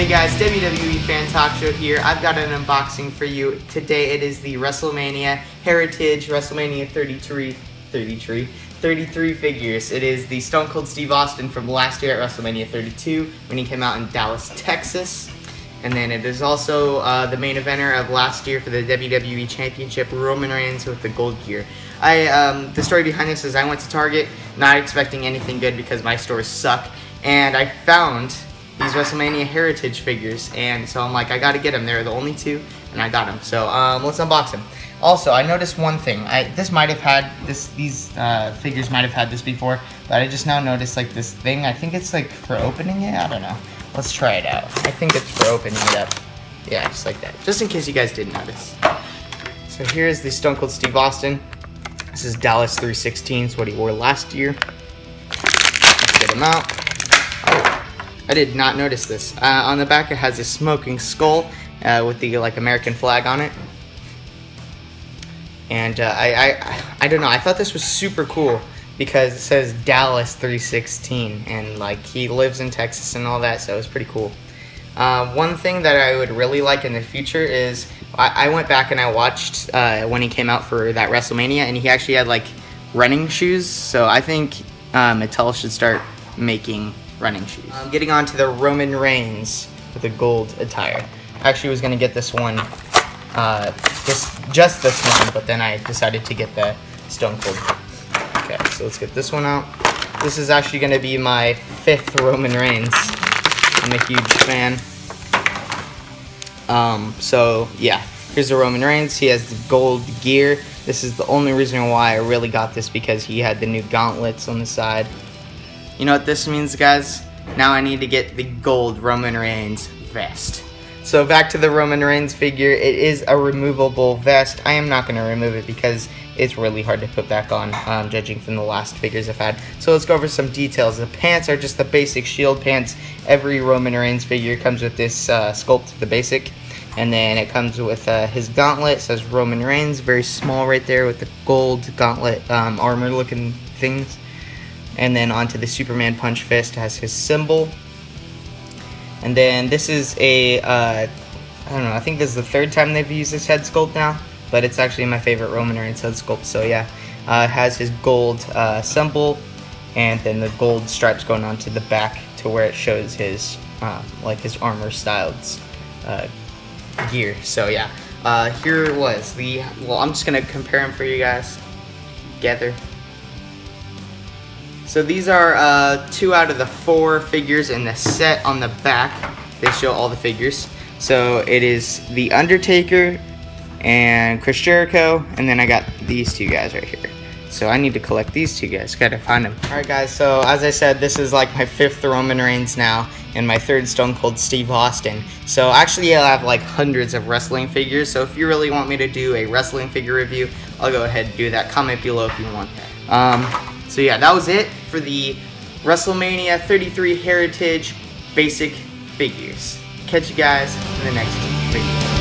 Hey guys, WWE Fan Talk Show here. I've got an unboxing for you. Today it is the WrestleMania Heritage WrestleMania 33, 33, 33 figures. It is the Stone Cold Steve Austin from last year at WrestleMania 32 when he came out in Dallas, Texas. And then it is also uh, the main eventer of last year for the WWE Championship, Roman Reigns with the gold gear. I um, the story behind this is I went to Target not expecting anything good because my stores suck, and I found these WrestleMania Heritage figures, and so I'm like, I gotta get them. They're the only two, and I got them. So um, let's unbox them. Also, I noticed one thing. I this might have had this. These uh, figures might have had this before, but I just now noticed like this thing. I think it's like for opening it. I don't know. Let's try it out. I think it's for opening it up. Yeah, just like that. Just in case you guys didn't notice. So here's the Stone Cold Steve Austin. This is Dallas 316. It's what he wore last year. Let's get him out. I did not notice this. Uh, on the back, it has a smoking skull uh, with the like American flag on it. And uh, I, I, I don't know. I thought this was super cool because it says Dallas 316, and like he lives in Texas and all that, so it's pretty cool. Uh, one thing that I would really like in the future is I, I went back and I watched uh, when he came out for that WrestleMania, and he actually had like running shoes. So I think uh, Mattel should start making running shoes. Um, getting on to the Roman Reigns with the gold attire. I actually was gonna get this one, uh, just just this one, but then I decided to get the Stone Cold. Okay, so let's get this one out. This is actually gonna be my fifth Roman Reigns. I'm a huge fan. Um, so yeah, here's the Roman Reigns. He has the gold gear. This is the only reason why I really got this because he had the new gauntlets on the side. You know what this means, guys? Now I need to get the gold Roman Reigns vest. So back to the Roman Reigns figure. It is a removable vest. I am not going to remove it because it's really hard to put back on, um, judging from the last figures I've had. So let's go over some details. The pants are just the basic shield pants. Every Roman Reigns figure comes with this uh, sculpt, the basic. And then it comes with uh, his gauntlet. It says Roman Reigns, very small right there with the gold gauntlet um, armor looking things. And then onto the Superman punch fist has his symbol. And then this is a, uh, I don't know, I think this is the third time they've used this head sculpt now, but it's actually my favorite Roman Reigns head sculpt, so yeah. Uh, has his gold uh, symbol, and then the gold stripes going onto the back to where it shows his, um, like his armor styled uh, gear. So yeah, uh, here it was. The, well, I'm just gonna compare them for you guys together. So these are uh, two out of the four figures in the set on the back. They show all the figures. So it is The Undertaker and Chris Jericho, and then I got these two guys right here. So I need to collect these two guys. Gotta find them. Alright guys, so as I said, this is like my fifth Roman Reigns now, and my third Stone Cold Steve Austin. So actually I have like hundreds of wrestling figures, so if you really want me to do a wrestling figure review, I'll go ahead and do that. Comment below if you want that. Um, so yeah, that was it for the WrestleMania 33 Heritage Basic Figures. Catch you guys in the next video.